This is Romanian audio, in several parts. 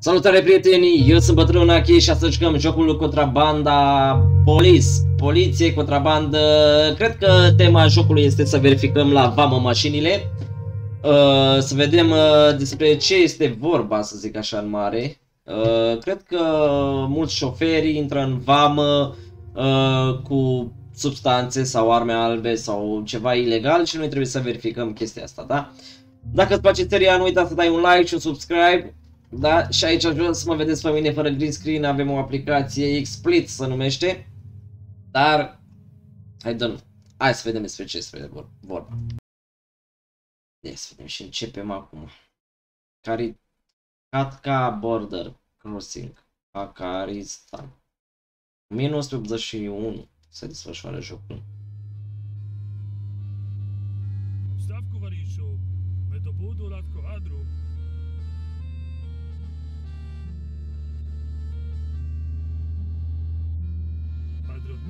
Salutare prieteni, eu sunt Bătrânul Achi și astăzi jucăm jocul contrabanda Police, poliție, contrabandă. Cred că tema jocului este să verificăm la vamă mașinile. Uh, să vedem uh, despre ce este vorba, să zic așa în mare. Uh, cred că mulți șoferi intră în vamă uh, cu substanțe sau arme albe sau ceva ilegal și noi trebuie să verificăm chestia asta, da? Dacă îți place seria, nu uita să dai un like și un subscribe. Da? Și aici vreau să mă vedeți pe mine fără green screen, avem o aplicație XSplit se numește. Dar, hai dăm, hai să vedem despre ce este vorba. Ia să vedem și începem acum. Cari... Katka Border Crossing. Akaristan. 1981 se desfășoară jocul.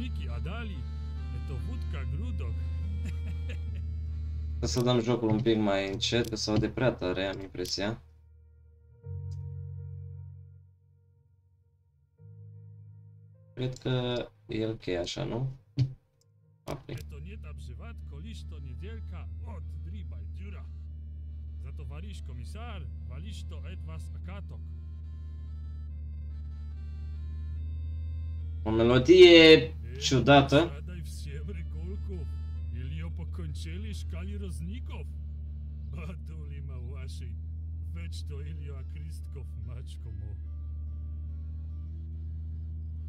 Padrodniki Adali, to wódka Grudok. O să dăm jocul un pic mai încet, că se aude prea tare, am impresia. Cred că e ok așa, nu? Ok. To nie ta przywatko, liż to niedzielka od dribaj dziura. Za to warisz komisar, walisz to ed was akatok. O melodie Ciudată.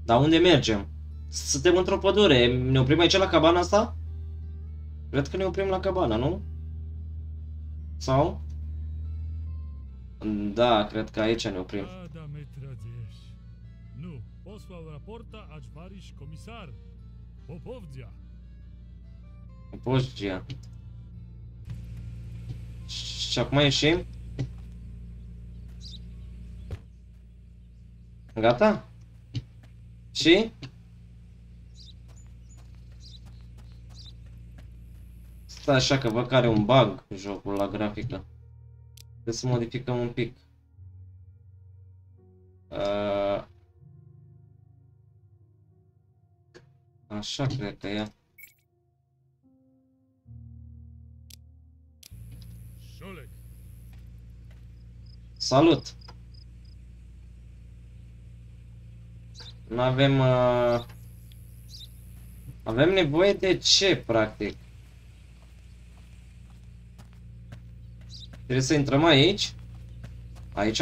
Dar unde mergem? Suntem într-o pădure. Ne oprim aici la cabana asta? Cred că ne oprim la cabana, nu? Sau? Da, cred că aici ne oprim posłał raporta, acz warisz komisar. Popowdzia. Pozgia. Și acum ieșim? Gata? Și? Stai așa că văd că are un bug jocul la grafică. Trebuie să modificăm un pic. Uh... Așa cred că e. Szolek. Salut! Nu avem... Uh... Avem nevoie de ce, practic? Trebuie să intrăm aici? Aici?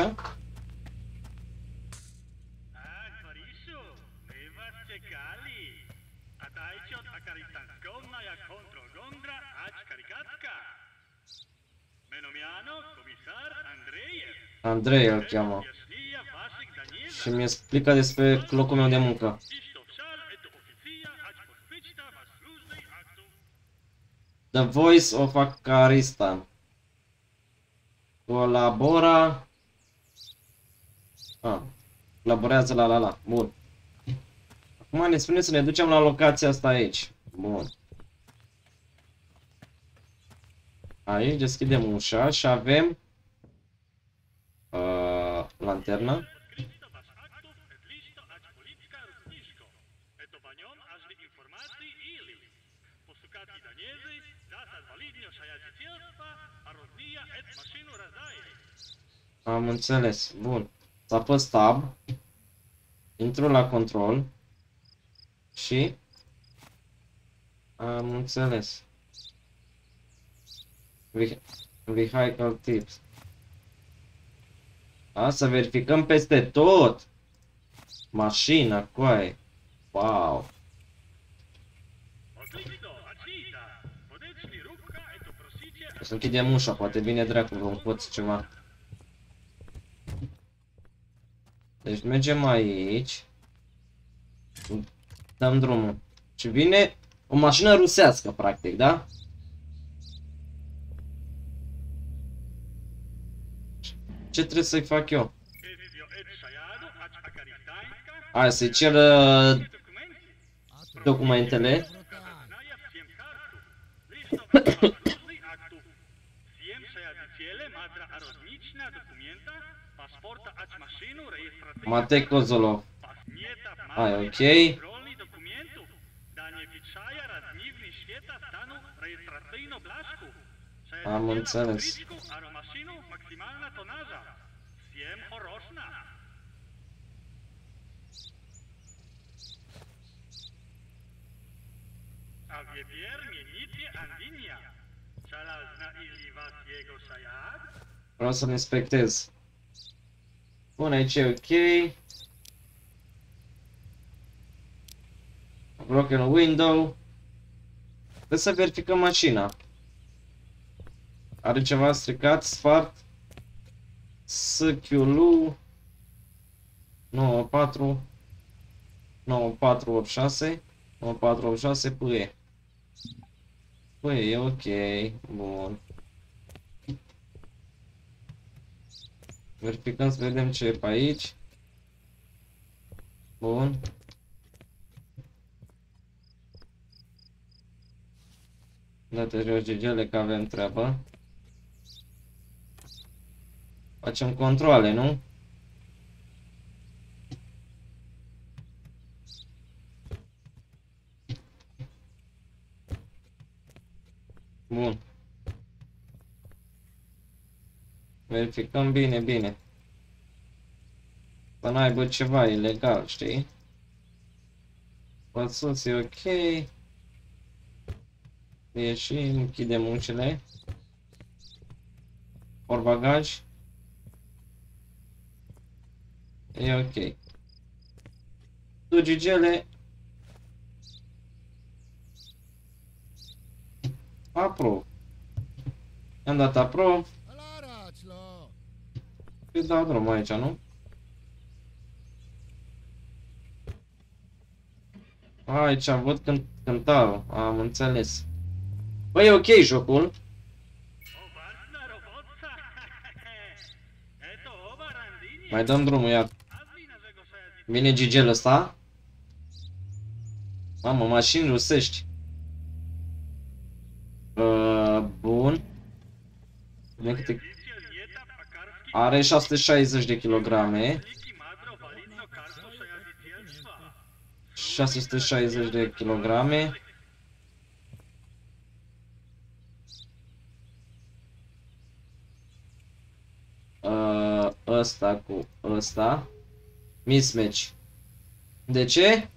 Andrei îl cheamă. Jaśnija waszych Daniela. Și mi explică despre locul meu de muncă. Isto wszal eto oficja ać pospyćta was różnej aktu. The Voice of Akaristan. Colabora... Ah, colaborează la la la. Bun. Acum ne spune să ne ducem la locația asta aici. Bun. Walidnio szajacicielstwa, a roznija et maszynu razdaje. Am înțeles. Bun. Să apăs tab. Intru la control. Și... Am înțeles. Ve- Vehicle tips. A, să verificăm peste tot. Mașina, coaie. Wow. Odlisto, acita. Podețli rubka eto prosicie O să închidem ușa, poate vine dracul, vom poți ceva. Deci mergem aici. Dăm drumul. Și vine o mașină rusească, practic, da? Ce trebuie să-i fac eu? A, să-i cer documentele. Matei Kozolov. Ai, ok. Am înțeles. je piernicie Andinia. Szalazna ili was jego szajad? Vreau să-mi inspectez. Bun, aici e ok. Broken window. Trebuie să verificăm mașina. Are ceva stricat, sfart. SQLU 94 9486 9486 PE PE e ok. Bun. Verificăm să vedem ce e pe aici. Bun. Dă-te jos, Gigele, că avem treabă. Facem controle, nu? Bun. Verificăm bine, bine. Să n-aibă ceva ilegal, știi? Păsuț e ok. Ieșim, închidem ușile. Porbagaj. E ok. Tu, Apro. I-am dat apro. Alarați-l! Îi dau drumul aici, nu? Aici văd când cântau, am înțeles. Băi, e ok jocul. Opasna robotca. Eto ova randinia. Mai dăm drumul iar. Azvina czego szajat Vine Gigel ăsta. Mamă, mașini rusești. Uh, bun. Vedem câte... Diciel nieta pakarski Are 660 de kilograme. Niki madro validno karto szajadzicielstwa. 660 de kilograme. Uh, ăsta cu ăsta. Mismatch. De ce?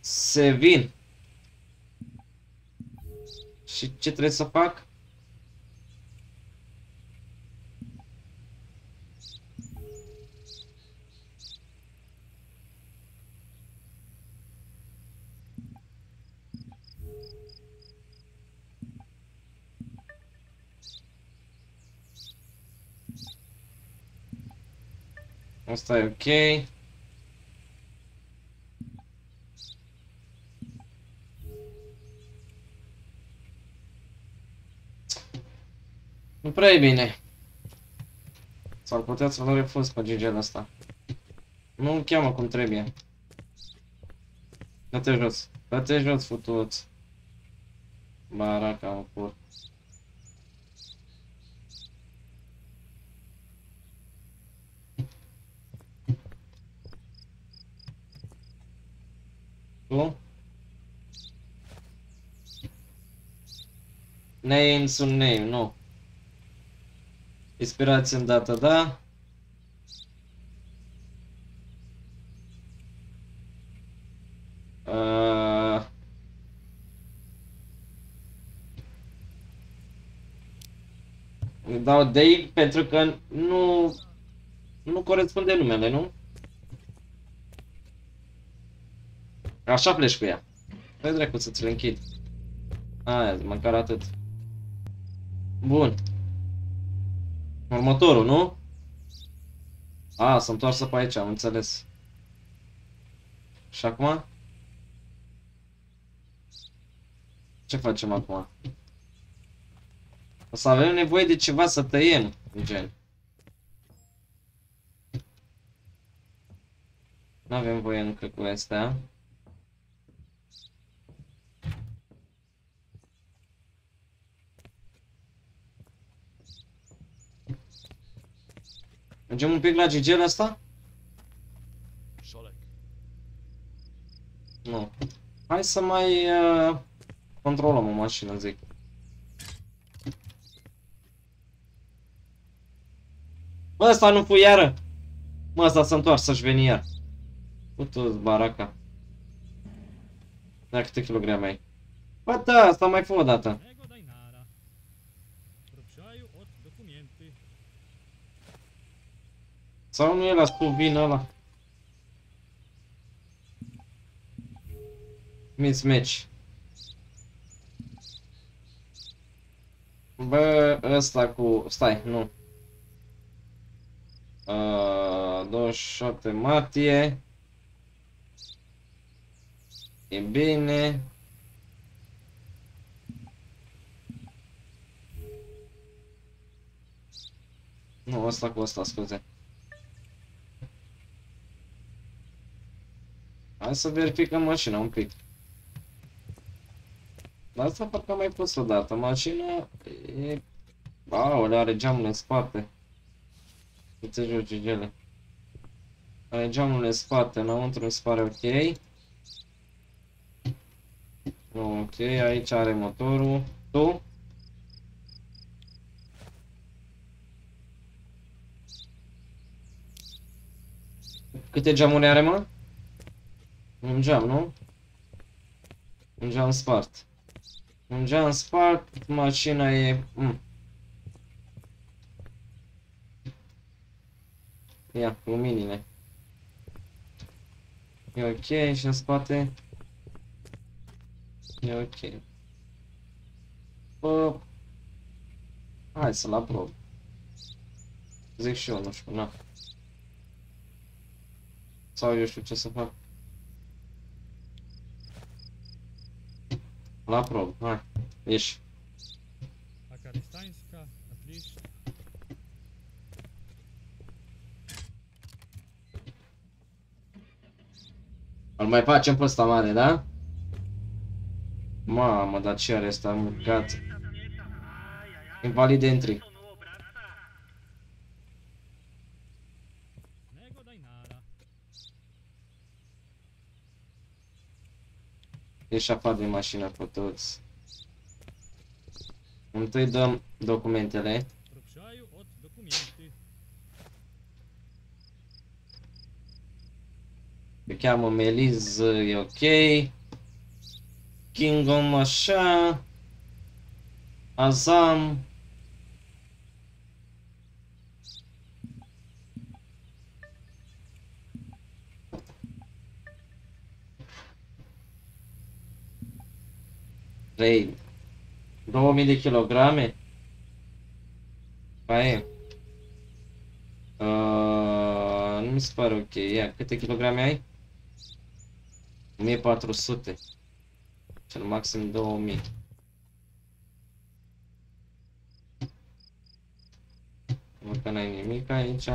Se vin. Și ce trebuie să fac? Asta e ok. Prea e bine. S-ar putea să-l refuz pe GG-ul ăsta. Nu îl cheamă cum trebuie. Dă-te jos. Dă-te jos, futuț. Baraca, mă pur. Tu? Name sunt name, nu. Inspirație îndată, da? Uh... Îi dau Dave pentru că nu nu corespunde numele, nu? Așa pleci cu ea. Păi dracu să ți le închid. Aia, măcar atât. Bun. Următorul, nu? A, s-a întoarsă pe aici, am înțeles. Și acum? Ce facem acum? O să avem nevoie de ceva să tăiem, gen. Nu avem voie încă cu astea. Mergem un pic la Gigel ăsta? Șolec. Nu. Hai să mai uh, controlăm o mașină, zic. Bă, ăsta nu fu iară! Mă, ăsta s-a întors să-și veni iar. Putu baraca. Ia câte kilograme ai? Bă, da, asta mai fă o dată. Sau nu e la spus vin ăla? Mismatch. Bă, ăsta cu... Stai, nu. Uh, 27 martie. E bine. Nu, ăsta cu ăsta, scuze. Hai să verificăm mașina un pic. Dar asta parcă am mai pus odată. Mașina e... Aolea, are geamul în spate. Nu te joci ele. Are geamul în spate, înăuntru mi se pare ok. Ok, aici are motorul. Tu? Câte geamuri are, mă? Un geam, nu? Un geam spart. Un geam spart, mașina e... Mm. Ia, luminile. E ok și în spate. E ok. Bă... Hai să-l aprob. Zic și eu, nu știu, na. Sau eu știu ce să fac. La prob, hai, ieși. Акаристанська, отлично. Îl mai facem pe ăsta mare, da? Mamă, dar ce are ăsta mâncat? Invalid entry. Deci apar din mașină cu toți. Întâi dăm documentele. Pe cheamă Meliz, e ok. Kingom așa. Azam. Trei. 2000 de kilograme? Aia e. Uh, nu mi se pare ok. Ia, câte kilograme ai? 1400. Cel maxim 2000. Văd că n-ai nimic aici.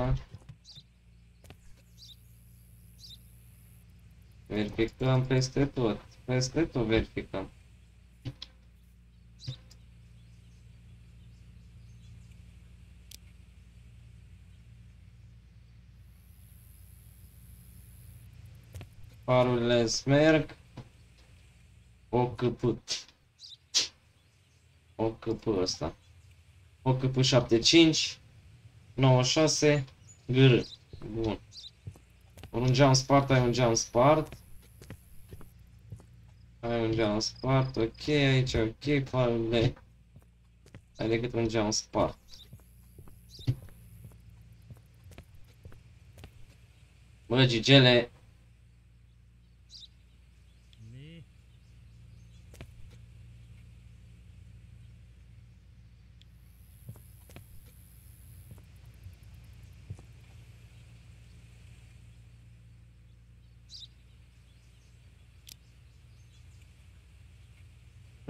Verificăm peste tot. Peste tot verificăm. Farurile merg. OKP. OKP ăsta. OKP 75 96 GR. Bun. Un geam spart, ai un geam spart. Ai un geam spart, ok, aici ok, farurile. Ai decât un geam spart. Bă, gigele,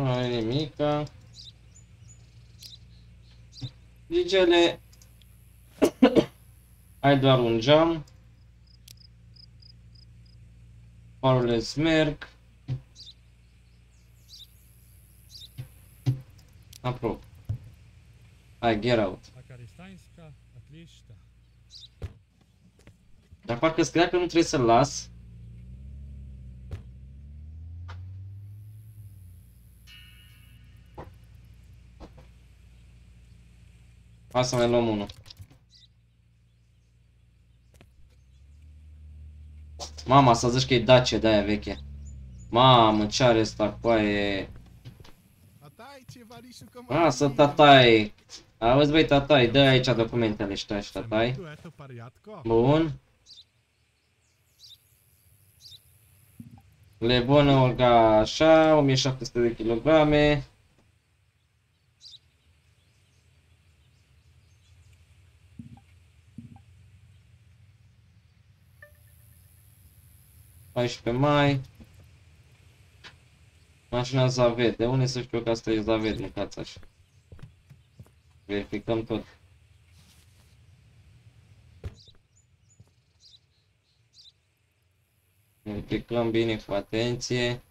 Nu e nimica. Ligele... Ai doar un geam. Farurile smerg. Apro. Hai, get out. Dar parcă scria că nu trebuie să-l las. Hai să mai luăm unul. Mama, să zici că e Dacia de aia veche. Mamă, ce are ăsta cu aia? Tatai, ce varișul că Lasă, tatai. Auzi, băi, tatai, dă aici documentele ăștia, ăștia, tatai. Tu eto pariatko? Bun. Le bună, Olga, așa, 1700 de kilograme. Paisprezece mai. Mașina Zaved. De unde să știu că asta e Zaved, mâncați așa. Verificăm tot. Verificăm bine cu atenție.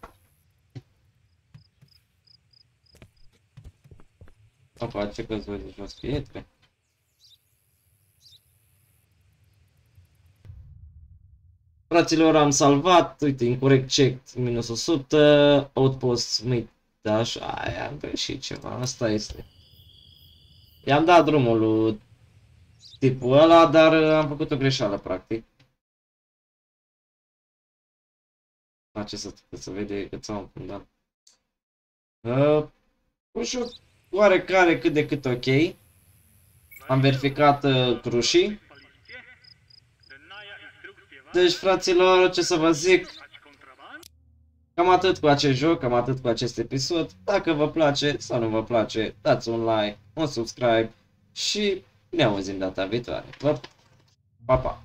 Opa, ce căzut de jos pietre? Fraților, am salvat, uite, incorrect checked, minus 100, outpost, măi, da, așa, aia, am greșit ceva, asta este. I-am dat drumul lui tipul ăla, dar am făcut o greșeală, practic. La ce să, să vede cât s-au înfundat. Uh, ușor, oarecare cât de cât ok. Am verificat uh, crușii. Poliție, de naja instrukție va, Deci, fraților, ce să vă zic, ać kontraband, cam atât cu acest joc, cam atât cu acest episod. Dacă vă place sau nu vă place, dați un like, un subscribe și ne auzim data viitoare. Vă pa, pa!